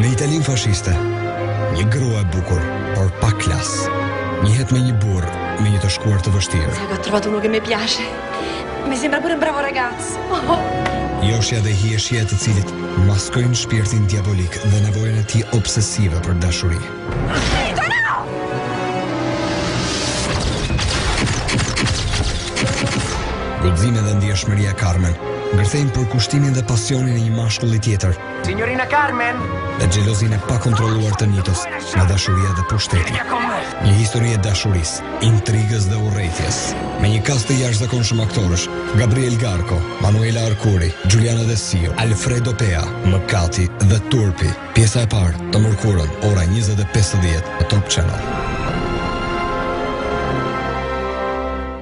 Në Italinë fashiste, një grua e bukur, por pa klas, njihet me një burrë me një të shkuar të vështirë. Sai che ho trovato uno che me piace. Mi sembra pure un bravo ragazzo. Oh, oh. Joshja dhe hijeshia e të cilit maskojnë shpirtin diabolik dhe nevojën e tij obsesive për dashuri. Guximi dhe ndjeshmëria e Carmen ngërthejnë përkushtimin dhe pasionin e një mashkulli tjetër. Signorina Carmen! Dhe xhelozinë e pakontrolluar të Nitos, nga dashuria dhe pushteti. Një histori e dashurisë, intrigës dhe urrejtjes. Me një kast të jashtëzakonshëm aktorësh, Gabriel Garko, Manuela Arkuri, Giuliana De Sio, Alfredo Pea, Mëkati dhe Turpi. Pjesa e parë, të mërkurën, ora 20.50 në Top Channel.